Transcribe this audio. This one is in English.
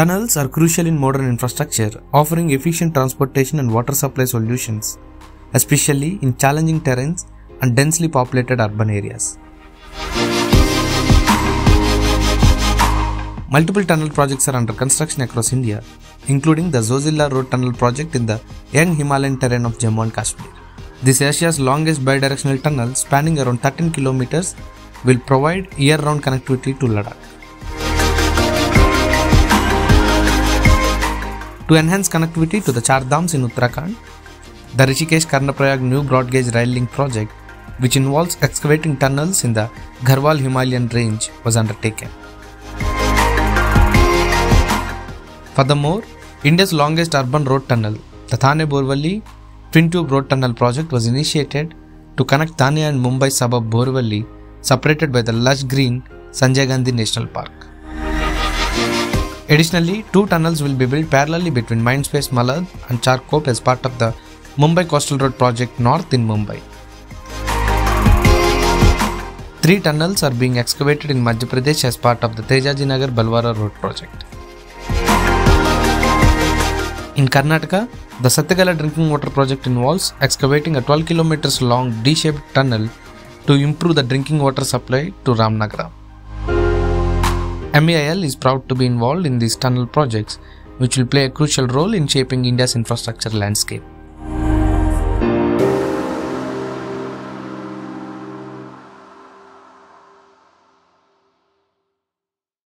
Tunnels are crucial in modern infrastructure, offering efficient transportation and water supply solutions, especially in challenging terrains and densely populated urban areas. Multiple tunnel projects are under construction across India, including the Zojila Road Tunnel project in the young Himalayan terrain of Jammu and Kashmir. This Asia's longest bidirectional tunnel, spanning around 13 kilometers, will provide year-round connectivity to Ladakh. To enhance connectivity to the Char Dhams in Uttarakhand, the Rishikesh Karnaprayag new broad gauge rail link project, which involves excavating tunnels in the Garhwal Himalayan range, was undertaken. Furthermore, India's longest urban road tunnel, the Thane Borivali Twin Tube Road Tunnel project, was initiated to connect Thane and Mumbai suburb Borivali, separated by the lush green Sanjay Gandhi National Park. Additionally, two tunnels will be built parallelly between Mindspace Malad and Charkop as part of the Mumbai Coastal Road Project North in Mumbai. Three tunnels are being excavated in Madhya Pradesh as part of the Tejaji Nagar Balwara Road Project. In Karnataka, the Satyagala drinking water project involves excavating a 12 kilometers long D-shaped tunnel to improve the drinking water supply to Ramnagara. MEIL is proud to be involved in these tunnel projects, which will play a crucial role in shaping India's infrastructure landscape.